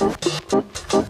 Okay.